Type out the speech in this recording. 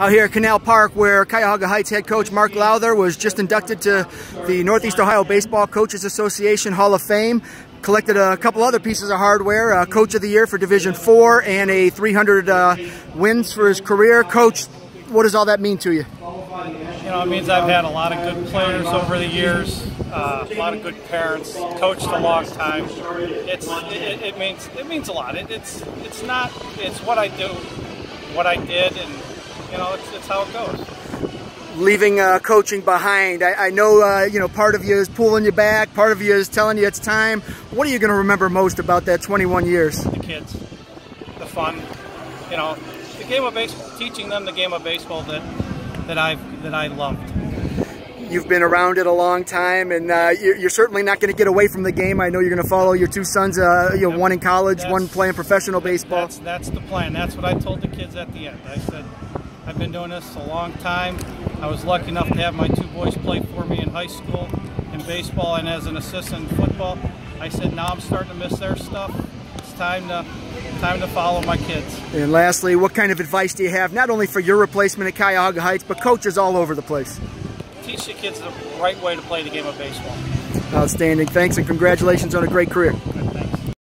out here at Canal Park where Cuyahoga Heights head coach Marc Lowther was just inducted to the Northeast Ohio Baseball Coaches Association Hall of Fame. Collected a couple other pieces of hardware, uh, Coach of the Year for Division 4 and a 300 uh, wins for his career. Coach, what does all that mean to you? You know, it means I've had a lot of good players over the years, uh, a lot of good parents, coached a long time. It's it, it means it means a lot. It, it's it's not it's what I do, what I did, and you know, it's, it's how it goes. Leaving uh, coaching behind, I, I know uh, you know part of you is pulling you back, part of you is telling you it's time. What are you going to remember most about that 21 years? The kids, the fun, you know, the game of baseball, teaching them the game of baseball that that I that I loved. You've been around it a long time, and uh, you're certainly not going to get away from the game. I know you're going to follow your two sons, uh, you know, one in college, that's, one playing professional baseball. That's, that's the plan. That's what I told the kids at the end. I said, I've been doing this a long time. I was lucky enough to have my two boys play for me in high school in baseball and as an assistant in football. I said, now I'm starting to miss their stuff. It's time to time to follow my kids. And lastly, what kind of advice do you have, not only for your replacement at Cuyahoga Heights, but coaches all over the place? teach the kids the right way to play the game of baseball. Outstanding. Thanks and congratulations on a great career.